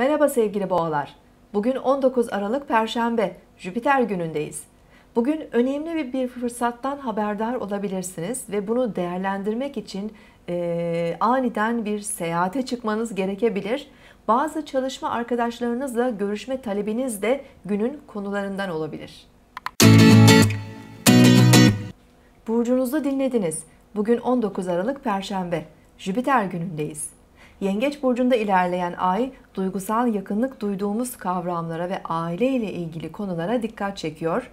Merhaba sevgili boğalar. Bugün 19 Aralık Perşembe, Jüpiter günündeyiz. Bugün önemli bir, fırsattan haberdar olabilirsiniz ve bunu değerlendirmek için e, aniden bir seyahate çıkmanız gerekebilir. Bazı çalışma arkadaşlarınızla görüşme talebiniz de günün konularından olabilir. Burcunuzu dinlediniz. Bugün 19 Aralık Perşembe, Jüpiter günündeyiz. Yengeç burcunda ilerleyen ay duygusal yakınlık duyduğumuz kavramlara ve aile ile ilgili konulara dikkat çekiyor.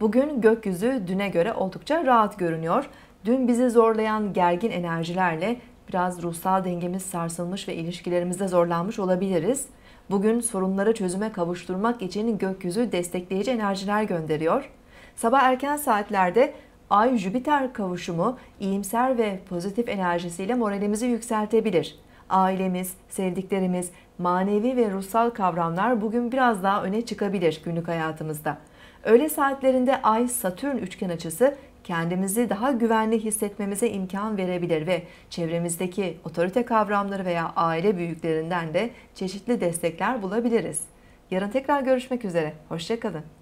Bugün gökyüzü düne göre oldukça rahat görünüyor. Dün bizi zorlayan gergin enerjilerle biraz ruhsal dengemiz sarsılmış ve ilişkilerimizde zorlanmış olabiliriz. Bugün sorunları çözüme kavuşturmak için gökyüzü destekleyici enerjiler gönderiyor. Sabah erken saatlerde Ay Jüpiter kavuşumu iyimser ve pozitif enerjisiyle moralimizi yükseltebilir ailemiz, sevdiklerimiz, manevi ve ruhsal kavramlar bugün biraz daha öne çıkabilir günlük hayatımızda. Öğle saatlerinde Ay Satürn üçgen açısı kendimizi daha güvenli hissetmemize imkan verebilir ve çevremizdeki otorite kavramları veya aile büyüklerinden de çeşitli destekler bulabiliriz. Yarın tekrar görüşmek üzere. Hoşçakalın.